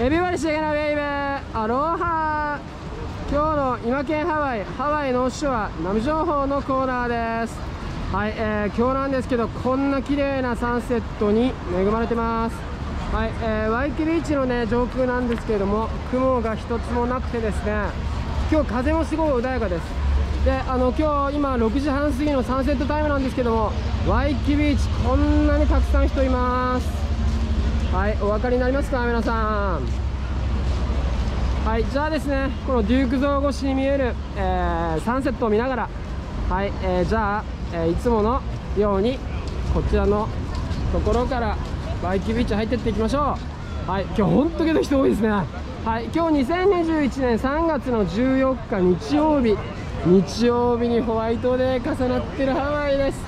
エビバリシゲナベイベーアロハ今日の今県ハワイハワイのショア波情報のコーナーです。はい、えー、今日なんですけどこんな綺麗なサンセットに恵まれてます。はい、えー、ワイキビーチのね上空なんですけれども雲が一つもなくてですね今日風もすごい穏やかです。であの今日今6時半過ぎのサンセットタイムなんですけどもワイキビーチこんなにたくさん人います。はいお分かりになりますか皆さん。はいじゃあですねこのデューク像越しに見える、えー、サンセットを見ながらはい、えー、じゃあ、え、いつものようにこちらのところからバイキビーチ入ってっていきましょう。はい今日ほんとけど人多いですね。はい今日2021年3月の14日日曜日。日曜日にホワイトデー重なってるハワイです。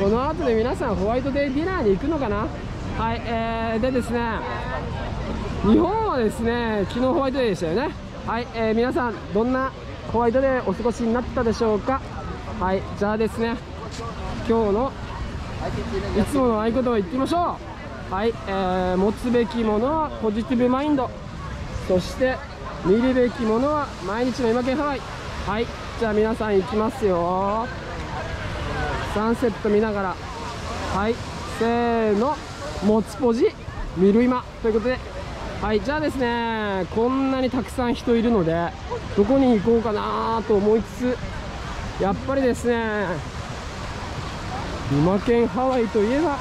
この後で皆さんホワイトデーディナーに行くのかな？はい、えー、でですね日本はですね昨日ホワイトデーでしたよね。はい、えー、皆さんどんなホワイトデーお過ごしになったでしょうか。はいじゃあですね今日のいつもの合言葉を言ってみましょう。はい、えー、持つべきものはポジティブマインド。そして見るべきものは毎日の今県ハワイはいじゃあ皆さん行きますよ。サンセット見ながら。はいせーの。もつポジミルイマということではいじゃあですねこんなにたくさん人いるのでどこに行こうかなと思いつつやっぱりですね今県ハワイといえば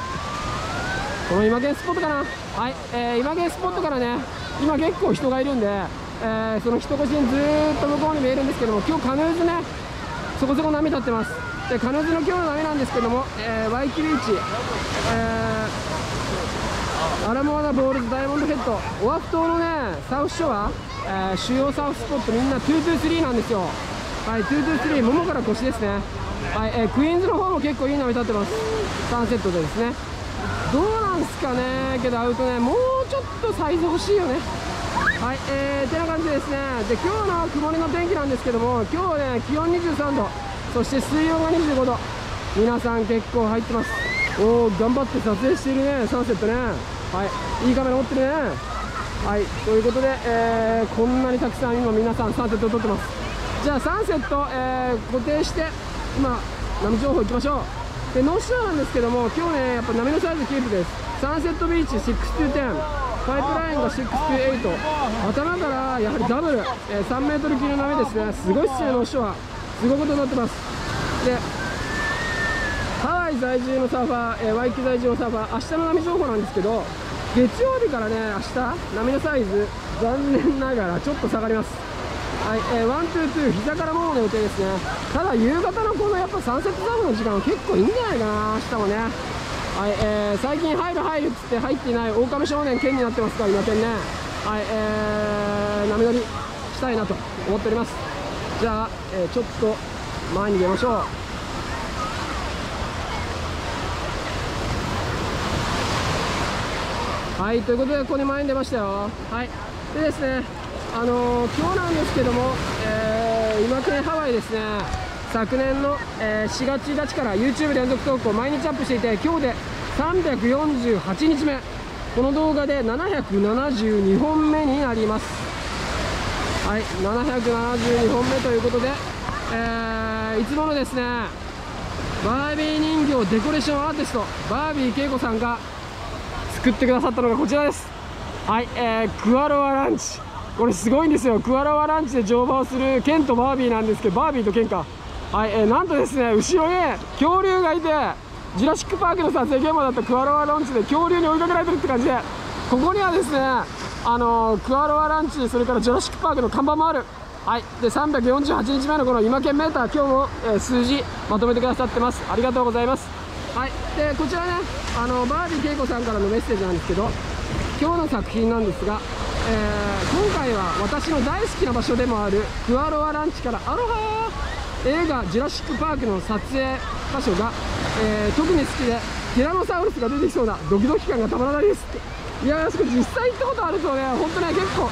この今県スポットかな。はい、えー、今県スポットからね今結構人がいるんで、えー、その人越しにずっと向こうに見えるんですけども今日カヌーズねそこそこ波立ってます。でカヌーズの今日の波なんですけども、えー、ワイキビーチ、えーアラモアナボールズダイヤモンドヘッド。オアフ島のねサウスショア、えー、主要サウススポットみんな223なんですよ。はい223ももから腰ですね。はい、えー、クイーンズの方も結構いい波立ってます。サンセットでですね。どうなんすかねけどアウトねもうちょっとサイズ欲しいよね。はいえー、てな感じですね。で今日の曇りの天気なんですけども今日ね気温23度そして水温が25度。皆さん結構入ってます。おお頑張って撮影してるねサンセットね。はい。いいカメラ持ってるね。はい。ということで、えー、こんなにたくさん今皆さんサンセット撮ってます。じゃあサンセット、えー、固定して今波情報いきましょう。でノーショーなんですけども今日ねやっぱ波のサイズキープです。サンセットビーチ6 to 10パイプラインが6 to 8頭からやはりダブル、えー、3メートル級の波ですね。すごいっすねノーショアすごいことになってます。でハワイ在住のサーファー、えー、ワイキ在住のサーファー明日の波情報なんですけど月曜日からね明日？波のサイズ残念ながらちょっと下がりますはい、えー、 one, to, two、膝からももの予定ですね。ただ、夕方のこのやっぱサンセットザムの時間は結構いいんじゃないかな、明日もね。はい、えー、最近入る入るっつって入っていない狼少年ケンになってますから、今ケンね。はい、えー、波乗りしたいなと思っております。じゃあ、えー、ちょっと前に出ましょう。はいということでここに前に出ましたよ。はい。でですねあのー、今日なんですけども、えー、今県ハワイですね。昨年の、えー、4月1日から YouTube 連続投稿毎日アップしていて今日で348日目。この動画で772本目になります。はい772本目ということで、えー、いつものですねバービー人形デコレーションアーティストバービー恵子さんが作ってくださったのがこちらです。はい、えー、クアロアランチ。これすごいんですよ。クアロアランチで乗馬をするケンとバービーなんですけどバービーとケンか。はい、えー、なんとですね後ろに恐竜がいてジュラシック・パークの撮影現場だったクアロアランチで恐竜に追いかけられてるって感じでここにはですねあのクアロアランチそれからジュラシック・パークの看板もある。はいで348日目のこの今県メーター今日も、えー、数字まとめてくださってます。ありがとうございます。はい。でこちらねあのバービー恵子さんからのメッセージなんですけど今日の作品なんですが、えー、今回は私の大好きな場所でもあるクアロアランチからアロハ映画「ジュラシック・パーク」の撮影場所が、えー、特に好きでティラノサウルスが出てきそうなドキドキ感がたまらないですいやーそこ実際行ったことあるとね本当ね結構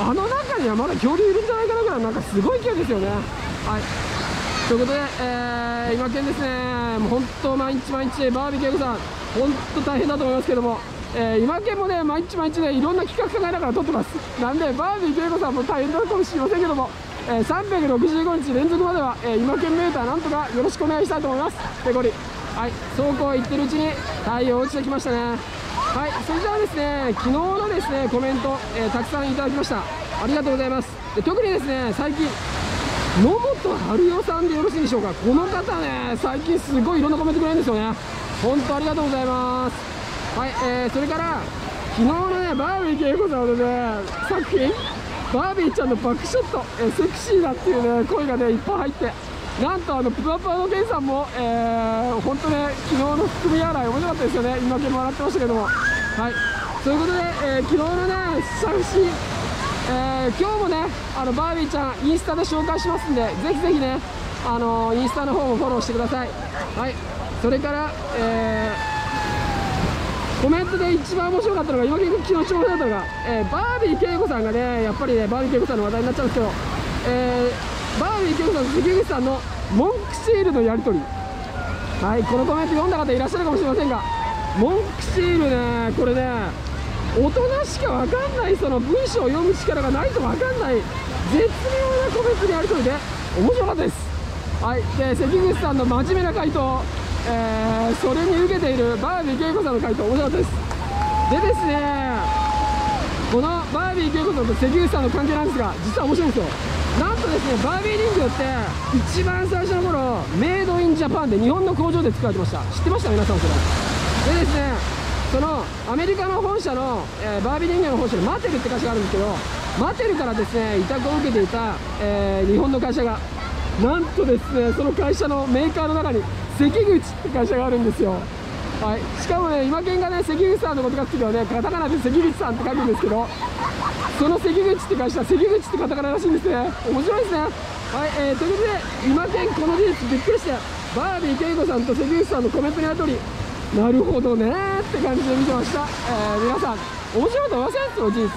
あの中にはまだ恐竜いるんじゃないかなぐらいなんかすごい勢いですよね。はい。ということで、えー、今県ですね、もう本当、毎日毎日、バービーケイコさん、本当大変だと思いますけども、えー、今県もね毎日毎日ねいろんな企画考えながら撮ってます。なんでバービー恵子さんも大変だかもしれませんけども、えー、365日連続までは、えー、今県メーターなんとかよろしくお願いしたいと思います。ペコリ。はい走行行ってるうちに太陽落ちてきましたね。はいそれじゃあですね昨日のですねコメント、えー、たくさんいただきました。ありがとうございます。で特にですね最近野本春代さんでよろしいでしょうか？この方ね最近すごいいろんなコメントくれるんですよね。本当ありがとうございます。はい、えー、それから昨日のねバービー恵子さんのね作品？バービーちゃんのバックショット、えー、セクシーだっていうね声がねいっぱい入って。なんとあのプワプワのケンさんも、えー、本当ね昨日の含み洗い面白かったですよね。今けも笑ってましたけども。はい。ということで、えー、昨日のね写真えー、今日もねあのバービーちゃんインスタで紹介しますんでぜひぜひねあのインスタの方もフォローしてください。はい。それから、えー、コメントで一番面白かったのが今結局昨日ちょうどだったのが、えー、バービー恵子さんがねやっぱりねバービー恵子さんの話題になっちゃうんですけど、えー、バービー恵子さんと関口さんの文句シールのやり取り。はい。このコメント読んだ方いらっしゃるかもしれませんが文句シールねこれね大人しか分かんないその文章を読む力がないと分かんない。絶妙な個別にやり取りで。面白かったです。はい。で関口さんの真面目な回答、えー、それに受けているバービー恵子さんの回答。面白かったです。でですねこのバービー恵子さんと関口さんの関係なんですが実は面白いんですよ。なんとですねバービーリングって一番最初の頃メイドインジャパンで日本の工場で作られてました。知ってました？皆さんそれ。でですねそのアメリカの本社の、えー、バービー人形の本社のマテルって会社があるんですけどマテルからですね委託を受けていた、えー、日本の会社がなんとですねその会社のメーカーの中に関口って会社があるんですよはい、しかもね、今県がね、関口さんのことが好きはね、カタカナで関口さんって書くんですけど、その関口って会社、関口ってカタカナらしいんですね。面白いですね。はい、えー、ということで、今県この事実びっくりして、バービー恵子さんと関口さんのコメントにあたり、なるほどねって感じで見てました、えー、皆さん面白いと思いませんその事実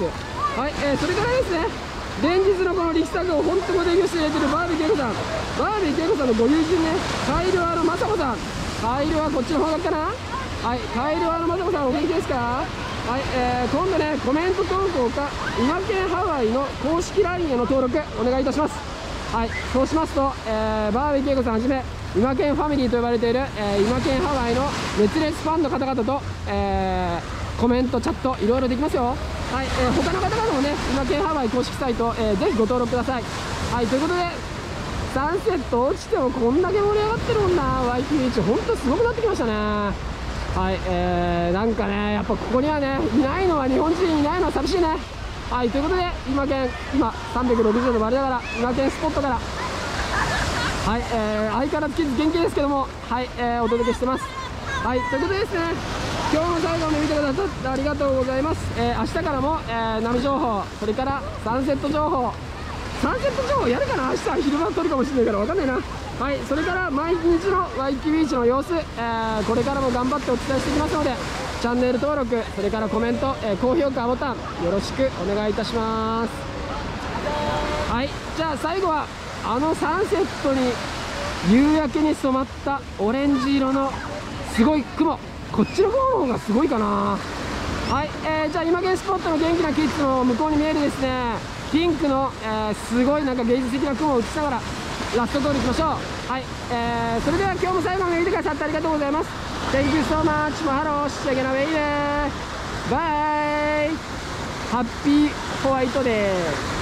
はい、えー、それからですね連日のこの力作を本当ご提供していただいているバービー恵子さん。バービー恵子さんのご友人ねカイルアの雅子さん。カイルはこっちの方だったかなはいカイルアの雅子さんお元気ですか？はい、えー、今度ねコメント投稿か今県ハワイの公式 LINE への登録お願いいたします。はいそうしますと、えー、バービー恵子さんはじめ今県ファミリーと呼ばれている、えー、今県ハワイの熱烈ファンの方々と、えー、コメントチャットいろいろできますよ。はい、えー、他の方々もね今県ハワイ公式サイト、えー、ぜひご登録ください。はいということでサンセット落ちてもこんだけ盛り上がってるもんな。ワイキビーチほんとすごくなってきましたね。はい、えー、なんかねやっぱここにはねいないのは日本人いないのは寂しいね。はいということで今県今360度回りながら今県スポットからはい、えー、相変わらずキッズ元気ですけどもはい、えー、お届けしてます。はいということでですね今日も最後まで見てくださってありがとうございます、えー、明日からも、えー、波情報それからサンセット情報。サンセット情報やるかな？明日昼間撮るかもしれないから分かんないな。はいそれから毎日のワイキビーチの様子、えー、これからも頑張ってお伝えしていきますのでチャンネル登録それからコメント、えー、高評価ボタンよろしくお願いいたします。はいじゃあ最後はあのサンセットに夕焼けに染まったオレンジ色のすごい雲。こっちの雲の方がすごいかな。はい、えー、じゃあ今現スポットの元気なキッズの向こうに見えるですね。ピンクの、えー、すごいなんか芸術的な雲を映しながらラスト通り行きましょう。はい、えー、それでは今日も最後まで見てくださってありがとうございます。Thank you so much. Mahalo。シェゲナウェイで bye。ハッピーホワイトデー。